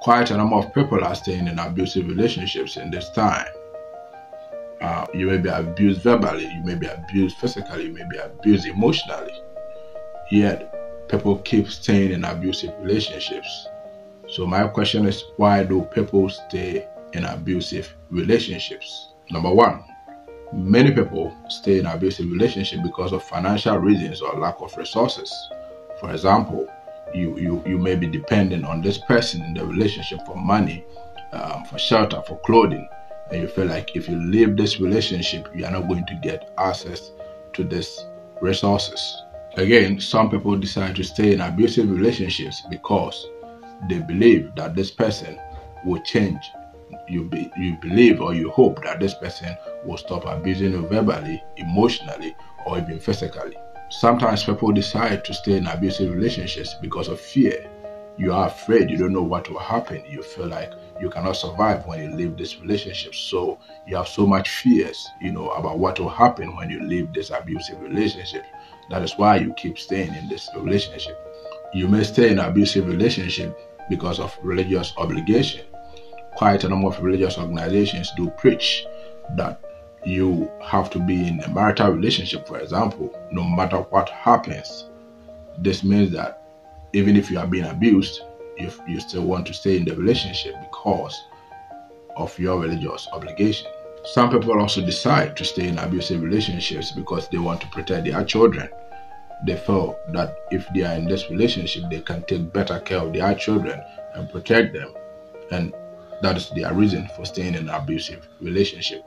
quite a number of people are staying in abusive relationships in this time. Uh, you may be abused verbally, you may be abused physically, you may be abused emotionally. Yet, people keep staying in abusive relationships. So, my question is why do people stay in abusive relationships? Number one, many people stay in abusive relationships because of financial reasons or lack of resources. For example, you, you, you may be dependent on this person in the relationship for money, um, for shelter, for clothing, and you feel like if you leave this relationship, you are not going to get access to these resources. Again, some people decide to stay in abusive relationships because they believe that this person will change. You be, you believe or you hope that this person will stop abusing you verbally, emotionally, or even physically. Sometimes people decide to stay in abusive relationships because of fear. You are afraid, you don't know what will happen. You feel like you cannot survive when you leave this relationship. So you have so much fears, you know, about what will happen when you leave this abusive relationship. That is why you keep staying in this relationship. You may stay in abusive relationship because of religious obligation. Quite a number of religious organizations do preach that you have to be in a marital relationship, for example, no matter what happens. This means that even if you are being abused, you, you still want to stay in the relationship because of your religious obligation. Some people also decide to stay in abusive relationships because they want to protect their children. They feel that if they are in this relationship, they can take better care of their children and protect them. And that is their reason for staying in an abusive relationship.